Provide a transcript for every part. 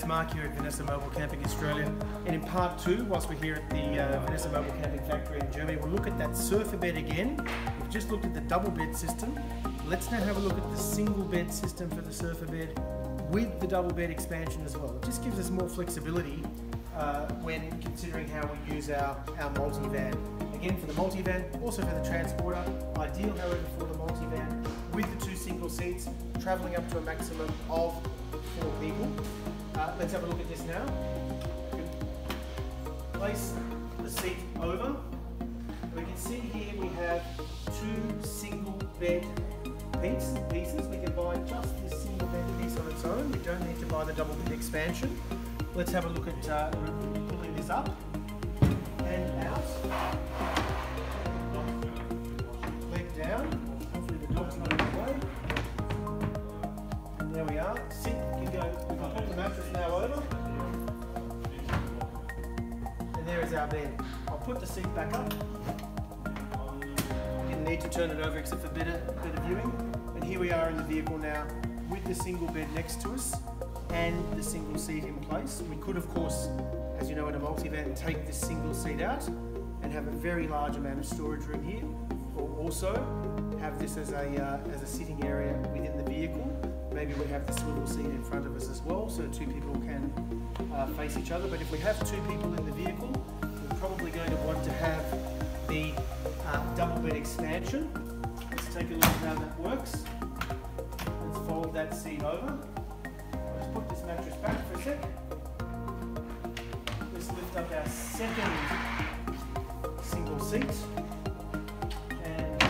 it's Mark here at Vanessa Mobile Camping Australia. And in part two, whilst we're here at the uh, Vanessa Mobile Camping Factory in Germany, we'll look at that surfer bed again. We've just looked at the double bed system. Let's now have a look at the single bed system for the surfer bed with the double bed expansion as well. It just gives us more flexibility uh, when considering how we use our, our multi-van. Again, for the multi-van, also for the transporter, ideal however for the multi-van with the two single seats, travelling up to a maximum of four people. Uh, let's have a look at this now. Place the seat over. We can see here we have two single bed pieces. We can buy just this single bed piece on its own. We don't need to buy the double bed expansion. Let's have a look at uh, pulling this up and out. Leg down. Hopefully the dog's not in the way. And there we are. We the mattress now over. And there is our bed. I'll put the seat back up. Didn't need to turn it over except for better, better viewing. And here we are in the vehicle now with the single bed next to us and the single seat in place. We could, of course, as you know, in a multivan, take this single seat out and have a very large amount of storage room here, or also have this as a, uh, as a sitting area within the vehicle. Maybe we have the swivel seat in front of us uh, face each other. But if we have two people in the vehicle, we're probably going to want to have the uh, double bed expansion. Let's take a look at how that works. Let's fold that seat over Let's put this mattress back for a sec. Let's lift up our second single seat and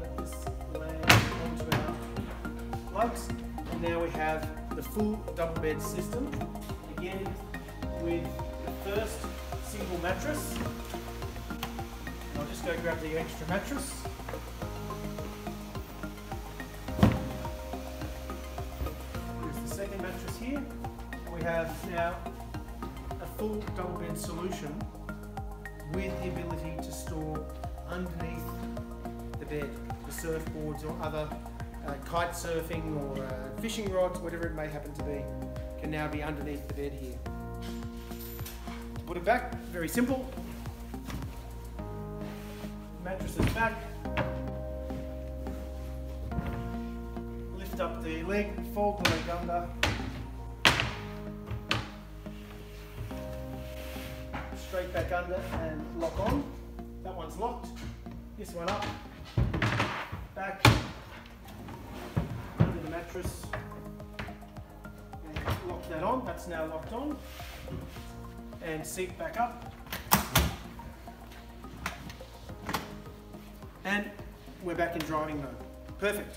let this onto our. And now we have the full double bed system. Again with the first single mattress. I'll just go grab the extra mattress. There's the second mattress here. We have now a full double bed solution with the ability to store underneath the bed the surfboards or other uh, kite surfing or uh, fishing rods, whatever it may happen to be, can now be underneath the bed here. To put it back, very simple. Mattress is back. lift up the leg, fold the leg under. Straight back under and lock on. That one's locked. This one up, back, under the mattress. That on, that's now locked on. And seat back up. And we're back in driving mode. Perfect.